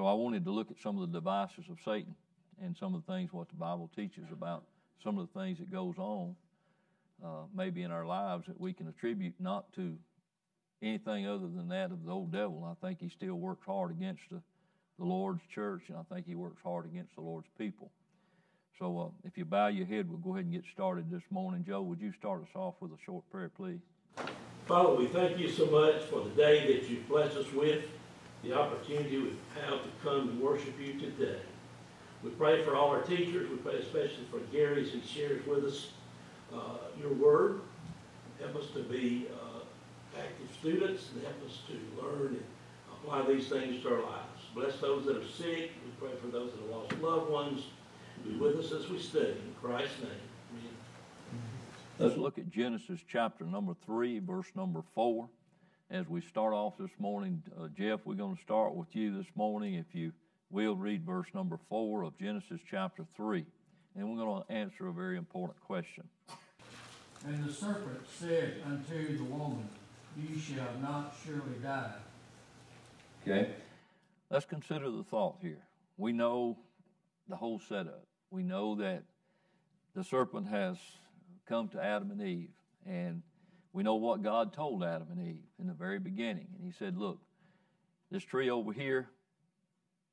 so I wanted to look at some of the devices of Satan and some of the things what the Bible teaches about some of the things that goes on, uh, maybe in our lives that we can attribute not to anything other than that of the old devil. I think he still works hard against the, the Lord's church, and I think he works hard against the Lord's people. So uh, if you bow your head, we'll go ahead and get started this morning. Joe, would you start us off with a short prayer, please? Father, we thank you so much for the day that you blessed us with, the opportunity we have to come and worship you today. We pray for all our teachers. We pray especially for Gary as he shares with us uh, your word. Help us to be uh, active students and help us to learn and apply these things to our lives. Bless those that are sick. We pray for those that have lost loved ones. Be with us as we study. In Christ's name. Amen. Let's look at Genesis chapter number 3, verse number 4. As we start off this morning, uh, Jeff, we're going to start with you this morning. If you will, read verse number 4 of Genesis chapter 3. And we're going to answer a very important question. And the serpent said unto the woman, You shall not surely die. Okay. Let's consider the thought here. We know the whole setup. We know that the serpent has come to Adam and Eve. And we know what God told Adam and Eve in the very beginning. And He said, Look, this tree over here,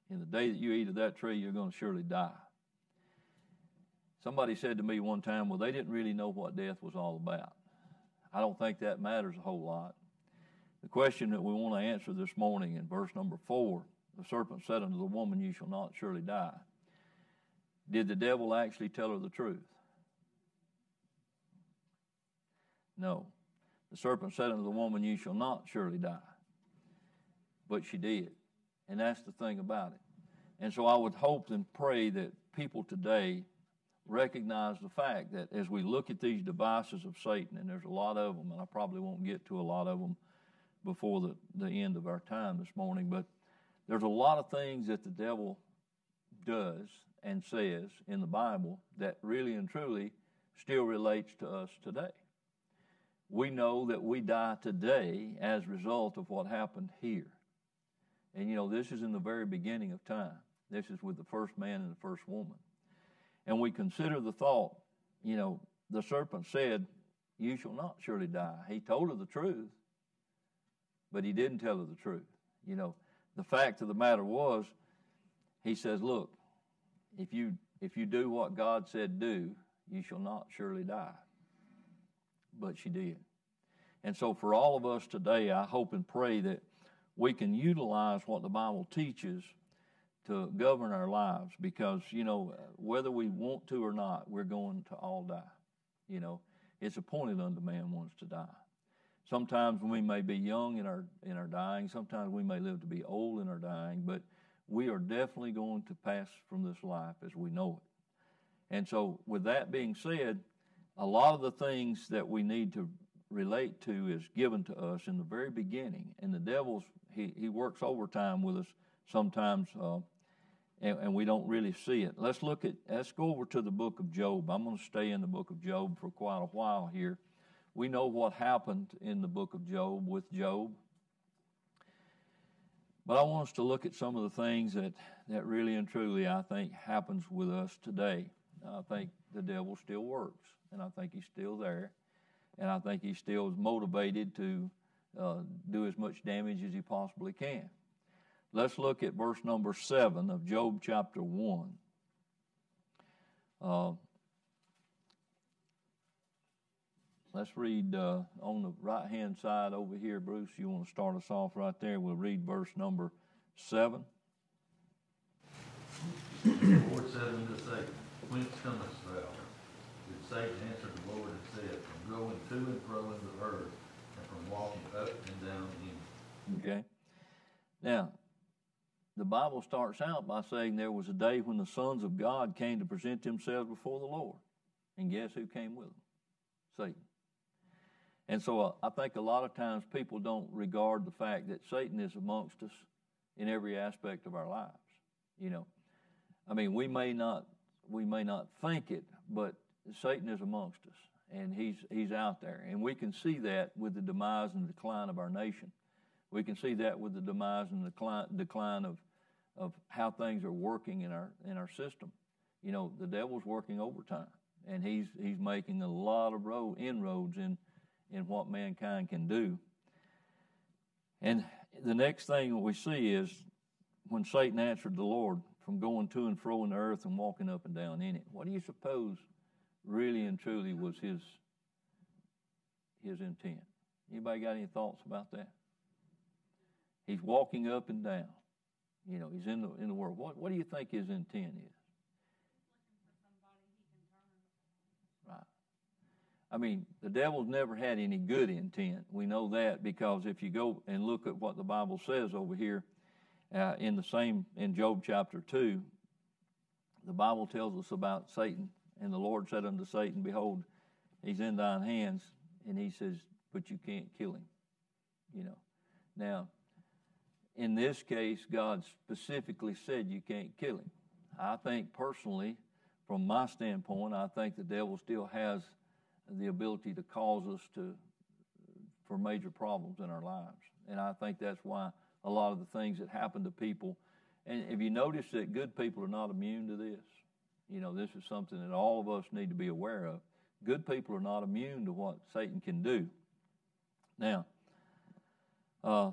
in the day that you eat of that tree, you're going to surely die. Somebody said to me one time, Well, they didn't really know what death was all about. I don't think that matters a whole lot. The question that we want to answer this morning in verse number four the serpent said unto the woman, You shall not surely die. Did the devil actually tell her the truth? No. The serpent said unto the woman, You shall not surely die. But she did. And that's the thing about it. And so I would hope and pray that people today recognize the fact that as we look at these devices of Satan, and there's a lot of them, and I probably won't get to a lot of them before the, the end of our time this morning, but there's a lot of things that the devil does and says in the Bible that really and truly still relates to us today we know that we die today as a result of what happened here. And you know, this is in the very beginning of time. This is with the first man and the first woman. And we consider the thought, you know, the serpent said, You shall not surely die. He told her the truth, but he didn't tell her the truth. You know, the fact of the matter was, he says, Look, if you if you do what God said do, you shall not surely die but she did. And so, for all of us today, I hope and pray that we can utilize what the Bible teaches to govern our lives because, you know, whether we want to or not, we're going to all die. You know, it's appointed unto man once to die. Sometimes we may be young in our in our dying, sometimes we may live to be old in our dying, but we are definitely going to pass from this life as we know it. And so, with that being said, a lot of the things that we need to relate to is given to us in the very beginning. And the devil's, he, he works overtime with us sometimes, uh, and, and, we don't really see it. Let's look at, let's go over to the book of Job. I'm going to stay in the book of Job for quite a while here. We know what happened in the book of Job with Job. But I want us to look at some of the things that, that really and truly I think happens with us today. I think the devil still works and I think he's still there. And I think he's still motivated to uh, do as much damage as he possibly can. Let's look at verse number 7 of Job chapter 1. Uh, let's read uh, on the right hand side over here, Bruce. You want to start us off right there? We'll read verse number 7. Lord said unto Satan, Whence comest thou? Satan answered the Lord and said, From going to and fro in the earth, and from walking up and down in it. Okay. Now, the Bible starts out by saying there was a day when the sons of God came to present themselves before the Lord. And guess who came with them? Satan. And so uh, I think a lot of times people don't regard the fact that Satan is amongst us in every aspect of our lives. You know, I mean, we may not we may not think it, but Satan is amongst us, and he's he's out there, and we can see that with the demise and decline of our nation. We can see that with the demise and decline, decline of of how things are working in our in our system. You know, the devil's working overtime, and he's he's making a lot of road inroads in in what mankind can do. And the next thing that we see is when Satan answered the Lord from going to and fro in the earth and walking up and down in it. What do you suppose really and truly was his his intent? Anybody got any thoughts about that? He's walking up and down. You know, he's in the in the world. What what do you think his intent is? Right. I mean, the devil's never had any good intent. We know that because if you go and look at what the Bible says over here uh, in the same in Job chapter two, the Bible tells us about Satan, and the Lord said unto Satan, "Behold, he's in thine hands," and he says, "But you can't kill him." You know. Now, in this case, God specifically said you can't kill him. I think personally, from my standpoint, I think the devil still has the ability to cause us to for major problems in our lives, and I think that's why a lot of the things that happen to people. And if you notice that good people are not immune to this, you know, this is something that all of us need to be aware of. Good people are not immune to what Satan can do. Now, uh,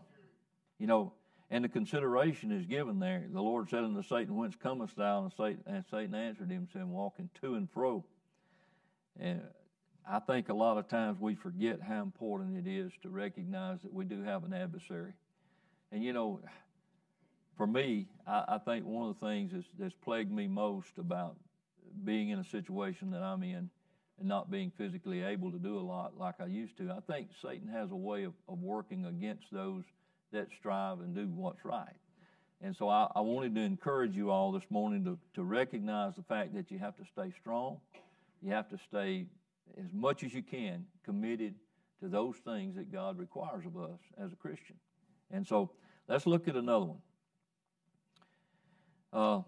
you know, and the consideration is given there. The Lord said unto Satan, Whence comest thou? And Satan, and Satan answered him, saying, Walking to and fro. And I think a lot of times we forget how important it is to recognize that we do have an adversary. And you know, for me, I, I think one of the things that's, that's plagued me most about being in a situation that I'm in and not being physically able to do a lot like I used to, I think Satan has a way of, of working against those that strive and do what's right. And so I, I, wanted to encourage you all this morning to, to recognize the fact that you have to stay strong. You have to stay as much as you can committed to those things that God requires of us as a Christian. And so let's look at another one. Uh,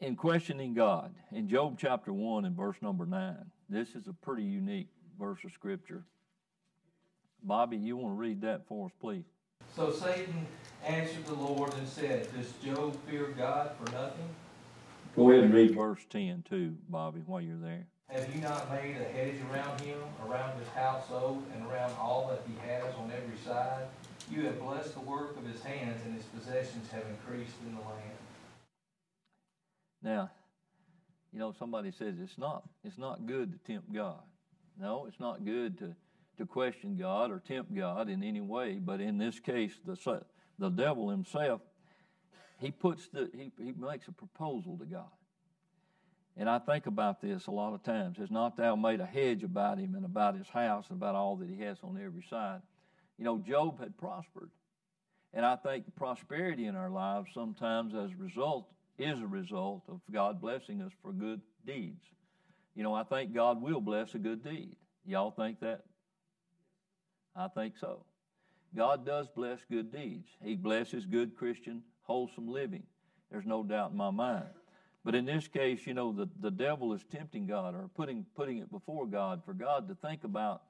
in questioning God, in Job chapter 1 and verse number 9, this is a pretty unique verse of Scripture. Bobby, you want to read that for us, please? So Satan answered the Lord and said, Does Job fear God for nothing? Go ahead and read verse 10 too, Bobby, while you're there. Have you not made a hedge around him, around his household, and around all that he has on every side? You have blessed the work of his hands, and his possessions have increased in the land. Now, you know, somebody says it's not it's not good to tempt God. No, it's not good to, to question God or tempt God in any way. But in this case, the the devil himself, he puts the he, he makes a proposal to God. And I think about this a lot of times. Has not thou made a hedge about him and about his house and about all that he has on every side? You know, Job had prospered. And I think prosperity in our lives sometimes as a result is a result of God blessing us for good deeds. You know, I think God will bless a good deed. Y'all think that? I think so. God does bless good deeds. He blesses good Christian, wholesome living. There's no doubt in my mind. But in this case, you know, the, the devil is tempting God or putting, putting it before God for God to think about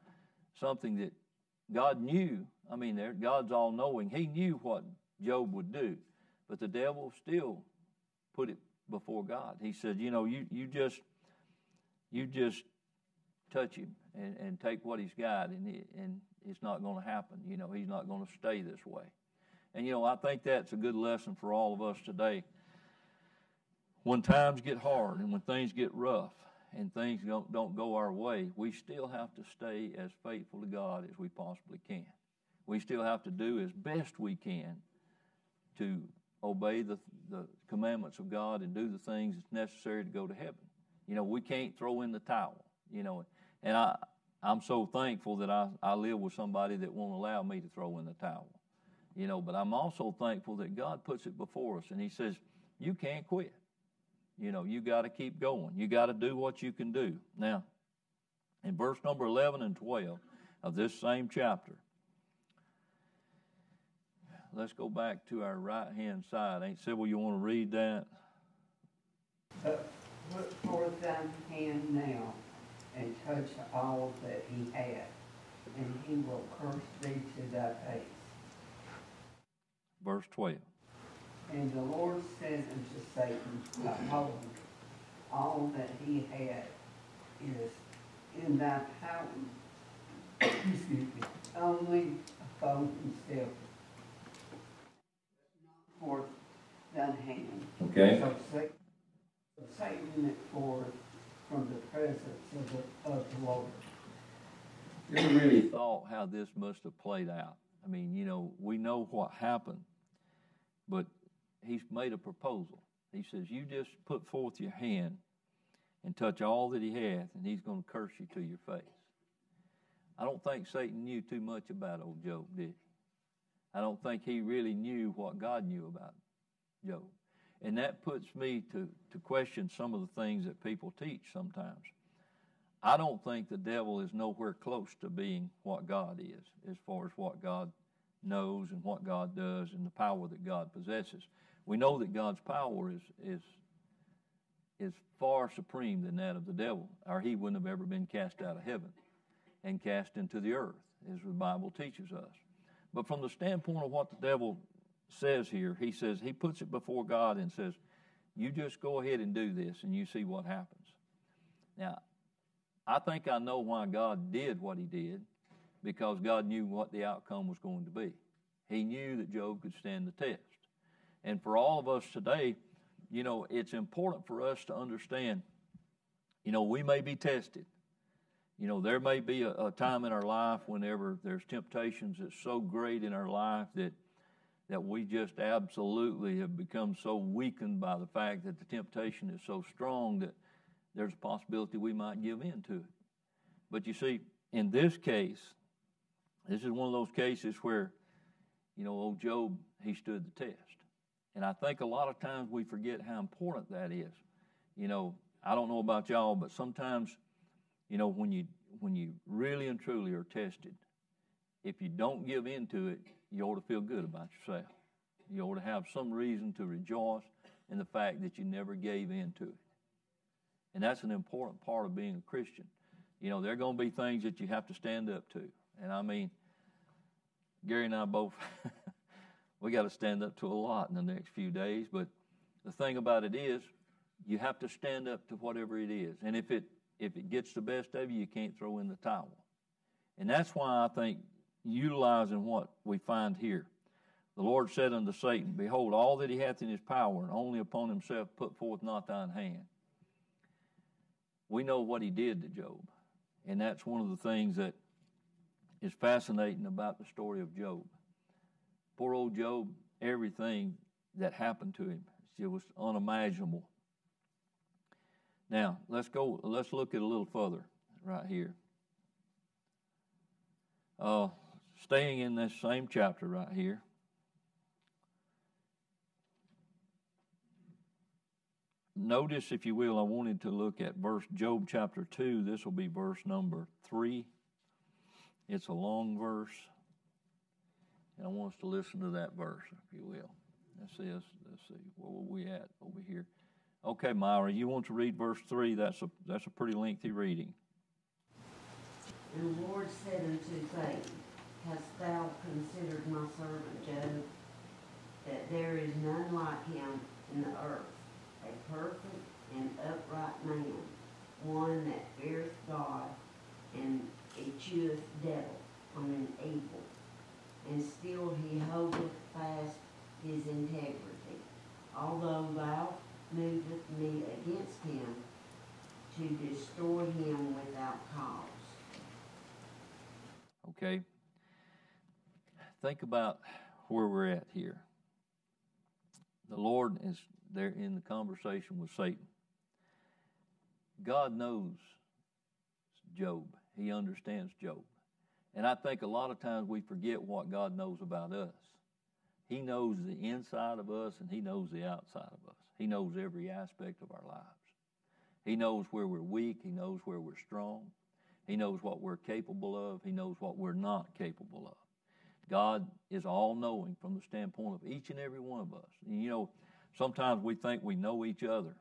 something that God knew. I mean, God's all knowing. He knew what Job would do. But the devil still put it before God. He said, you know, you, you just you just touch him and, and take what he's got and, he, and it's not going to happen. You know, he's not going to stay this way. And, you know, I think that's a good lesson for all of us today when times get hard and when things get rough and things don't, don't go our way, we still have to stay as faithful to God as we possibly can. We still have to do as best we can to obey the, the commandments of God and do the things that's necessary to go to heaven. You know, we can't throw in the towel, you know. And I, I'm so thankful that I, I live with somebody that won't allow me to throw in the towel, you know. But I'm also thankful that God puts it before us and He says, You can't quit. You know, you got to keep going. You got to do what you can do. Now, in verse number 11 and 12 of this same chapter, let's go back to our right hand side. Ain't Sybil, you want to read that? Put forth thine hand now and touch all that he hath, and he will curse thee to thy face. Verse 12. And the Lord said unto Satan, Behold, all that he had is in thy power. Excuse me, only upon himself. Forth thine hand. Okay. So Satan, so Satan went forth from the presence of the, of the Lord. Never really thought how this must have played out. I mean, you know, we know what happened, but he's made a proposal. He says, You just put forth your hand and touch all that he hath, and he's going to curse you to your face. I don't think Satan knew too much about old Job, did he? I don't think he really knew what God knew about Job. And that puts me to, to question some of the things that people teach sometimes. I don't think the devil is nowhere close to being what God is, as far as what God knows and what God does and the power that God possesses. We know that God's power is is is far supreme than that of the devil, or he wouldn't have ever been cast out of heaven and cast into the earth, as the Bible teaches us. But from the standpoint of what the devil says here, he says he puts it before God and says, "You just go ahead and do this, and you see what happens." Now, I think I know why God did what he did, because God knew what the outcome was going to be. He knew that Job could stand the test. And for all of us today, you know, it's important for us to understand, you know, we may be tested. You know, there may be a, a time in our life whenever there's temptations that's so great in our life that that we just absolutely have become so weakened by the fact that the temptation is so strong that there's a possibility we might give in to it. But you see, in this case, this is one of those cases where, you know, old Job, he stood the test. And I think a lot of times we forget how important that is. You know, I don't know about y'all, but sometimes, you know, when you when you really and truly are tested, if you don't give in to it, you ought to feel good about yourself. You ought to have some reason to rejoice in the fact that you never gave in to it. And that's an important part of being a Christian. You know, there are going to be things that you have to stand up to. And I mean, Gary and I both, we got to stand up to a lot in the next few days. But the thing about it is, you have to stand up to whatever it is. And if it if it gets the best of you, you can't throw in the towel. And that's why I think utilizing what we find here. The Lord said unto Satan, Behold, all that he hath in his power, and only upon himself put forth not thine hand. We know what he did to Job. And that's one of the things that is fascinating about the story of Job. Poor old Job, everything that happened to him, it was unimaginable. Now, let's go, let's look at a little further right here. Uh, staying in this same chapter right here. Notice, if you will, I wanted to look at verse Job chapter 2. This will be verse number 3. It's a long verse. And I want us to listen to that verse, if you will. Let's see, let's, let's see, where were we at over here? Okay, Myra, you want to read verse 3? That's a, that's a pretty lengthy reading. And the Lord said unto Satan, Hast thou considered my servant Job, that there is none like him in the earth, a perfect and upright man, one that feareth God and escheweth devil on an evil, and still he holdeth fast his integrity. Although thou moveth me against him to destroy him without cause. Okay? Think about where we're at here. The Lord is there in the conversation with Satan. God knows Job, He understands Job. And I think a lot of times we forget what God knows about us. He knows the inside of us and He knows the outside of us. He knows every aspect of our lives. He knows where we're weak, He knows where we're strong. He knows what we're capable of, He knows what we're not capable of. God is all knowing from the standpoint of each and every one of us. You know, sometimes we think we know each other.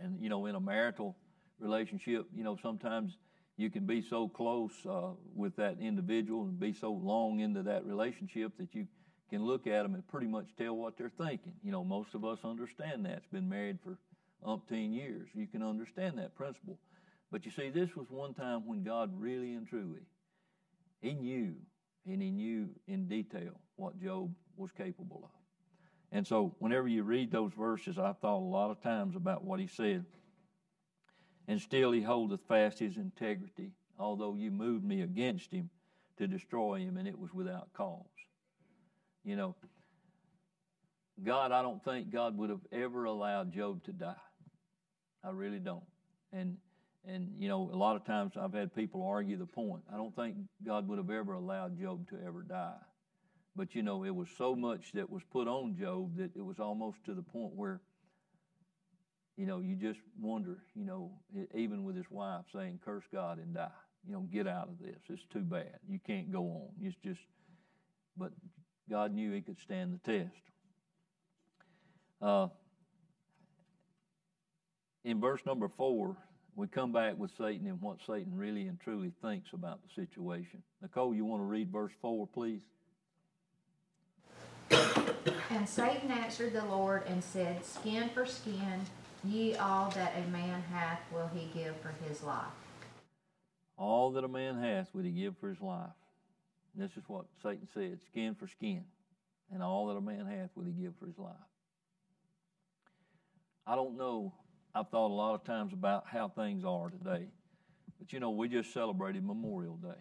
And, you know, in a marital relationship, you know, sometimes you can be so close uh, with that individual and be so long into that relationship that you can look at them and pretty much tell what they're thinking. You know, most of us understand that. It's been married for umpteen years. You can understand that principle. But you see, this was one time when God really and truly, He knew, and He knew in detail what Job was capable of. And so, whenever you read those verses, I've thought a lot of times about what He said. And still He holdeth fast His integrity, although you moved me against Him to destroy Him, and it was without cause. You know, God, I don't think God would have ever allowed Job to die. I really don't. And and you know, a lot of times I've had people argue the point. I don't think God would have ever allowed Job to ever die. But you know, it was so much that was put on Job that it was almost to the point where you know, you just wonder, you know, even with his wife saying, curse God and die. You know, get out of this. It's too bad. You can't go on. It's just, but God knew he could stand the test. Uh, in verse number four, we come back with Satan and what Satan really and truly thinks about the situation. Nicole, you want to read verse 4, please? And Satan answered the Lord and said, Skin for skin, ye all that a man hath will he give for his life. All that a man hath will he give for his life. This is what Satan said skin for skin. And all that a man hath will he give for his life. I don't know I've thought a lot of times about how things are today. But you know, we just celebrated Memorial Day.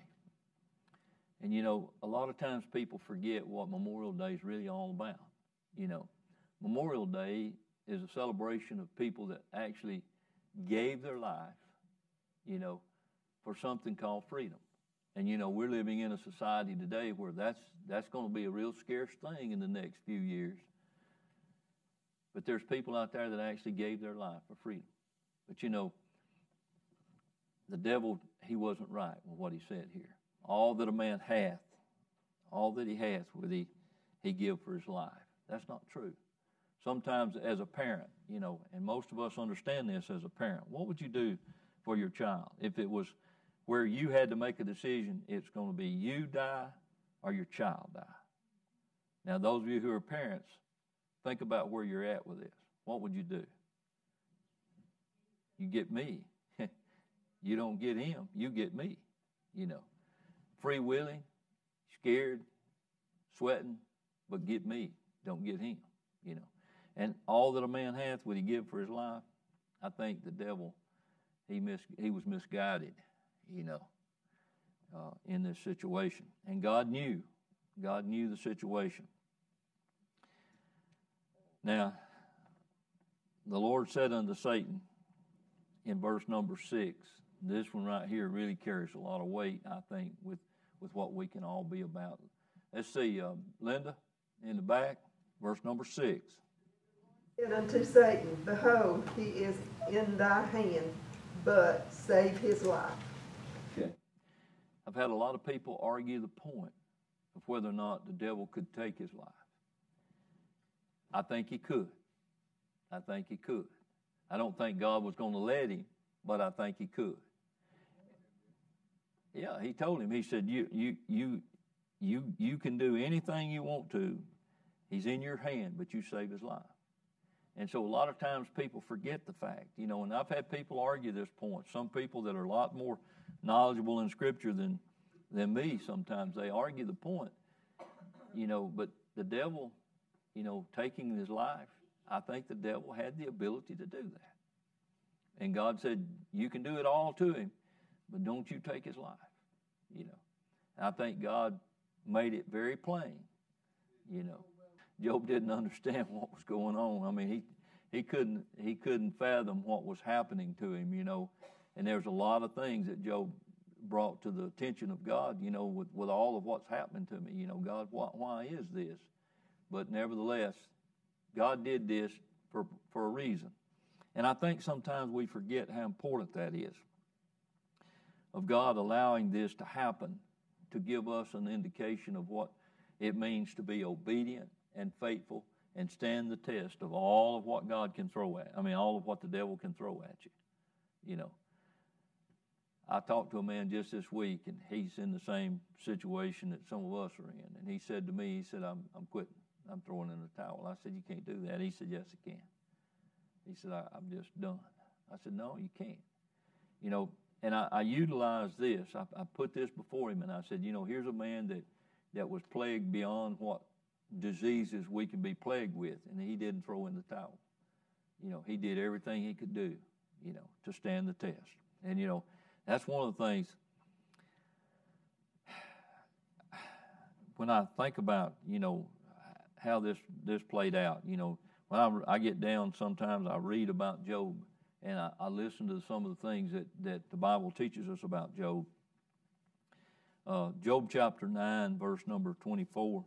And you know, a lot of times people forget what Memorial Day is really all about. You know, Memorial Day is a celebration of people that actually gave their life, you know, for something called freedom. And you know, we're living in a society today where that's that's going to be a real scarce thing in the next few years. But there's people out there that actually gave their life for freedom. But you know, the devil, he wasn't right with what he said here. All that a man hath, all that he hath, will he, he give for his life. That's not true. Sometimes, as a parent, you know, and most of us understand this as a parent, what would you do for your child if it was where you had to make a decision? It's going to be you die or your child die. Now, those of you who are parents, Think about where you're at with this. What would you do? You get me. you don't get him, you get me. You know, freewheeling, scared, sweating, but get me. Don't get him. You know, and all that a man hath would he give for his life. I think the devil, he mis- he was misguided. You know, uh, in this situation, and God knew. God knew the situation. Now, the Lord said unto Satan in verse number six, this one right here really carries a lot of weight, I think, with, with what we can all be about. Let's see, uh, Linda, in the back, verse number six. And unto Satan, Behold, he is in thy hand, but save his life. I've had a lot of people argue the point of whether or not the devil could take his life. I think he could. I think he could. I don't think God was going to let him, but I think he could. Yeah, he told him. He said, "You, you, you, you, you can do anything you want to. He's in your hand, but you save his life." And so, a lot of times, people forget the fact, you know. And I've had people argue this point. Some people that are a lot more knowledgeable in Scripture than than me. Sometimes they argue the point, you know. But the devil you know, taking his life, I think the devil had the ability to do that. And God said, You can do it all to him, but don't you take his life. You know. And I think God made it very plain. You know. Job didn't understand what was going on. I mean, he he couldn't he couldn't fathom what was happening to him, you know. And there's a lot of things that Job brought to the attention of God, you know, with, with all of what's happening to me. You know, God, why, why is this? But nevertheless, God did this for, for a reason. And I think sometimes we forget how important that is of God allowing this to happen to give us an indication of what it means to be obedient and faithful and stand the test of all of what God can throw at. I mean, all of what the devil can throw at you. You know, I talked to a man just this week, and he's in the same situation that some of us are in. And he said to me, he said, I'm, I'm quitting. I'm throwing in the towel. I said, You can't do that. He said, Yes, I can. He said, I, I'm just done. I said, No, you can't. You know, and I, I utilized this. I, I put this before him, and I said, You know, here's a man that, that was plagued beyond what diseases we can be plagued with, and he didn't throw in the towel. You know, he did everything he could do, you know, to stand the test. And, you know, that's one of the things. When I think about, you know, how this this played out, you know, when I, I get down, sometimes I read about Job, and I, I listen to some of the things that that the Bible teaches us about Job. Uh, Job chapter nine, verse number twenty-four.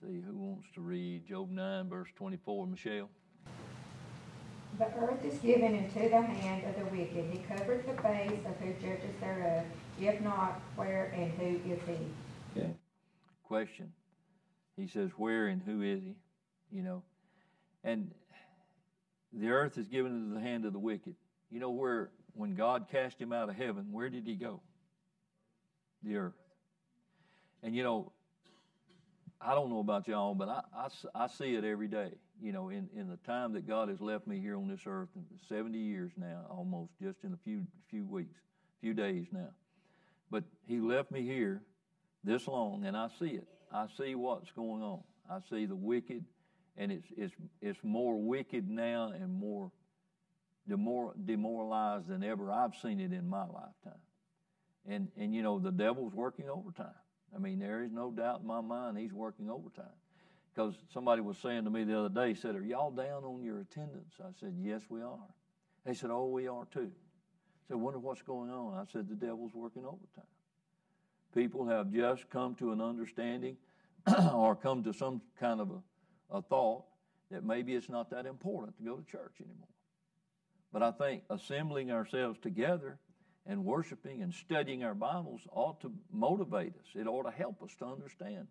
See, who wants to read Job 9, verse 24? Michelle? The earth is given into the hand of the wicked. He covered the face of who judges thereof. If not, where and who is he? Okay. Question. He says, Where and who is he? You know, and the earth is given into the hand of the wicked. You know where, when God cast him out of heaven, where did he go? The earth. And you know, I don't know about y'all, but I, I, I, see it every day. You know, in, in the time that God has left me here on this earth, 70 years now, almost, just in a few few weeks, few days now. But He left me here this long, and I see it. I see what's going on. I see the wicked, and it's it's it's more wicked now and more demor- demoralized than ever I've seen it in my lifetime. And and you know the devil's working overtime. I mean, there is no doubt in my mind he's working overtime. Because somebody was saying to me the other day, said, Are y'all down on your attendance? I said, Yes, we are. They said, Oh, we are too. I said, Wonder what's going on. I said, The devil's working overtime. People have just come to an understanding or come to some kind of a, a thought that maybe it's not that important to go to church anymore. But I think assembling ourselves together and worshiping and studying our Bibles ought to motivate us. It ought to help us to understand.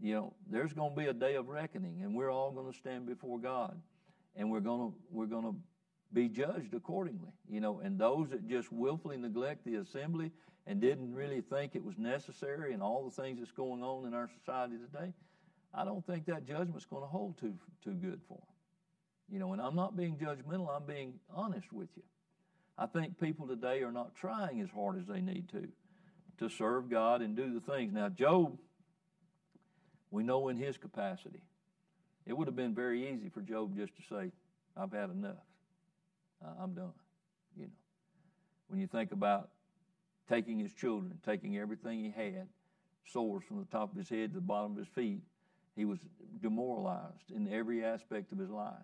You know, there's going to be a day of reckoning, and we're all going to stand before God, and we're going to we're going to be judged accordingly. You know, and those that just willfully neglect the assembly and didn't really think it was necessary, and all the things that's going on in our society today, I don't think that judgment's going to hold too too good for them. You know, and I'm not being judgmental. I'm being honest with you. I think people today are not trying as hard as they need to to serve God and do the things. Now, Job, we know in his capacity, it would have been very easy for Job just to say, I've had enough. I'm done. You know, when you think about taking his children, taking everything he had, sores from the top of his head to the bottom of his feet, he was demoralized in every aspect of his life.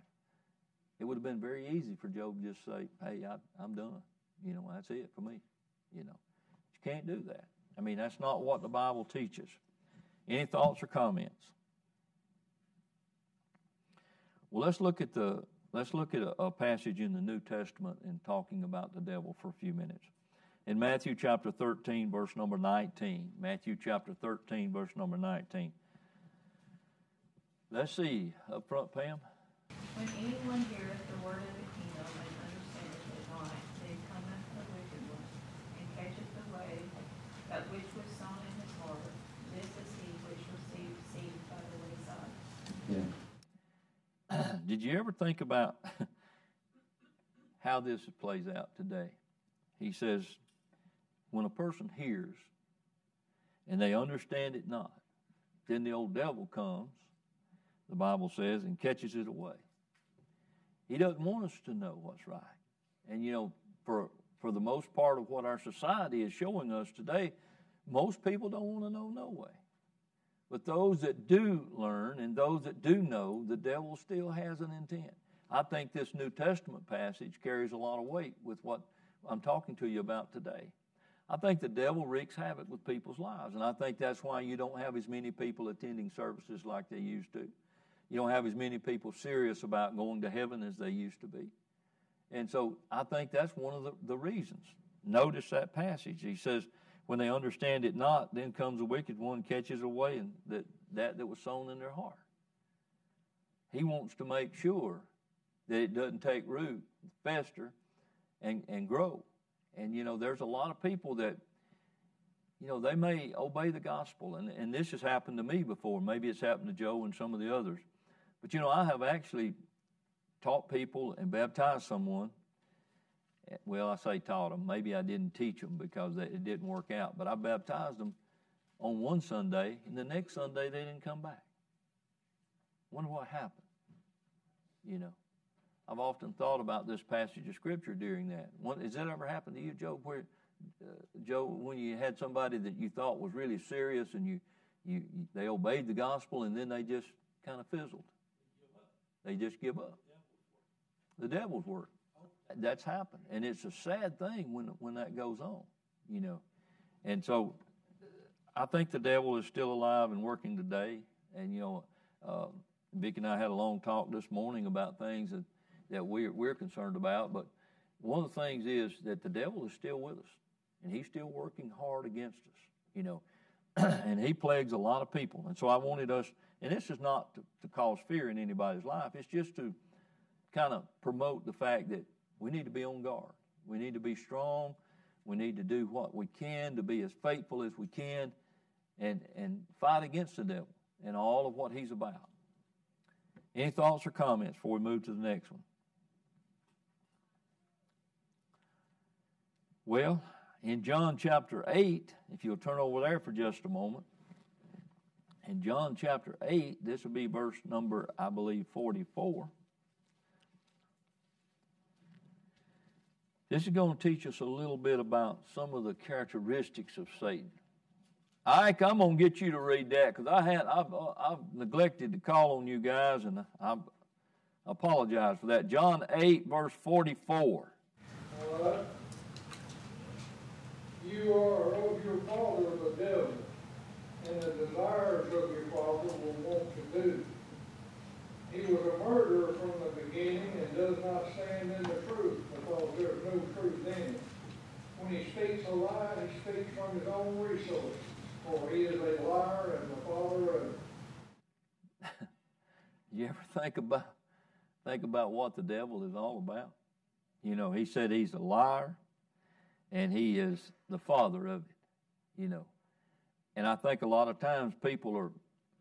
It would have been very easy for Job to just say, hey, I, I'm done. You know, that's it for me. You know, you can't do that. I mean, that's not what the Bible teaches. Any thoughts or comments? Well, let's look at the let's look at a, a, passage in the New Testament and talking about the devil for a few minutes. In Matthew chapter 13, verse number 19. Matthew chapter 13, verse number 19. Let's see up front, Pam. When anyone heareth the word of the kingdom and understandeth it not, then cometh the wicked one, and catcheth the way, that which was sown in his heart. This is he which received seed by the wayside. Yeah. Did you ever think about how this plays out today? He says, when a person hears and they understand it not, then the old devil comes, the Bible says, and catches it away. He doesn't want us to know what's right. And you know, for for the most part of what our society is showing us today, most people don't want to know no way. But those that do learn and those that do know, the devil still has an intent. I think this New Testament passage carries a lot of weight with what I'm talking to you about today. I think the devil wreaks havoc with people's lives, and I think that's why you don't have as many people attending services like they used to. You don't have as many people serious about going to heaven as they used to be. And so I think that's one of the, the reasons. Notice that passage. He says, when they understand it not, then comes the wicked one, catches away and that, that that was sown in their heart. He wants to make sure that it doesn't take root, fester, and, and grow. And you know, there's a lot of people that, you know, they may obey the gospel, and, and this has happened to me before. Maybe it's happened to Joe and some of the others. But you know, I have actually taught people and baptized someone. Well, I say taught them. Maybe I didn't teach them because it didn't work out. But I baptized them on one Sunday, and the next Sunday they didn't come back. Wonder what happened. You know, I've often thought about this passage of scripture during that. Has that ever happened to you, Joe? Where, uh, when you had somebody that you thought was really serious and you, you, you they obeyed the gospel and then they just kind of fizzled. They just give up. The devil's work. That's happened, and it's a sad thing when when that goes on, you know. And so, I think the devil is still alive and working today. And you know, uh, Vic and I had a long talk this morning about things that that we're we're concerned about. But one of the things is that the devil is still with us, and he's still working hard against us, you know. and he plagues a lot of people. And so I wanted us, and this is not to, to cause fear in anybody's life. It's just to kind of promote the fact that we need to be on guard. We need to be strong. We need to do what we can to be as faithful as we can and, and fight against the devil and all of what he's about. Any thoughts or comments before we move to the next one? Well, in John chapter 8, if you'll turn over there for just a moment, in John chapter 8, this will be verse number, I believe, 44. This is going to teach us a little bit about some of the characteristics of Satan. Ike, I'm going to get you to read that because I had I've, uh, I've neglected to call on you guys, and I, apologize for that. John 8, verse 44. All right. You are of your father the devil, and the desires of your father will want to do. He was a murderer from the beginning and does not stand in the truth because there is no truth in him. When he speaks a lie, he speaks from his own resources, for he is a liar and the father of it. you ever think about think about what the devil is all about? You know, he said he's a liar and he is the father of it, you know. And I think a lot of times people are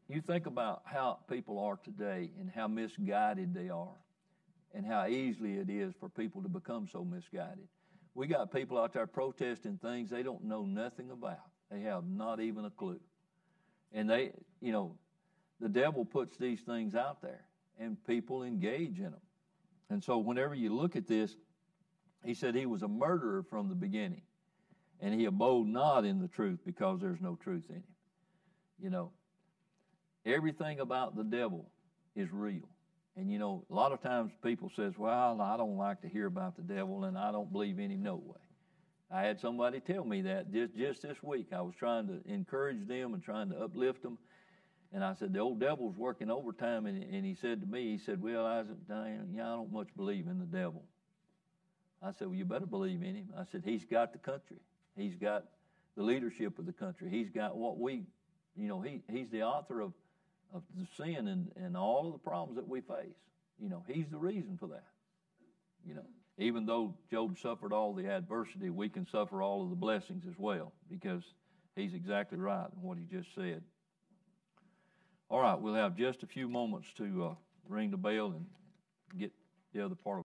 you think about how people are today and how misguided they are and how easily it is for people to become so misguided. We got people out there protesting things they don't know nothing about. They have not even a clue. And they, you know, the devil puts these things out there and people engage in them. And so whenever you look at this, he said he was a murderer from the beginning and he abode not in the truth because there's no truth in him. You know, Everything about the devil is real. And you know, a lot of times people says, "Well, I don't like to hear about the devil, and I don't believe in him no way." I had somebody tell me that just just this week. I was trying to encourage them and trying to uplift them, and I said, "The old devil's working overtime," and, and he said to me, "He said, well, Isaac, Diane, yeah, I don't much believe in the devil." I said, "Well, you better believe in him." I said, "He's got the country. He's got the leadership of the country. He's got what we, you know, he he's the author of." of the sin and, and all of the problems that we face. You know, he's the reason for that. You know, even though Job suffered all the adversity, we can suffer all of the blessings as well because he's exactly right in what he just said. All right, we'll have just a few moments to uh, ring the bell and get the other part of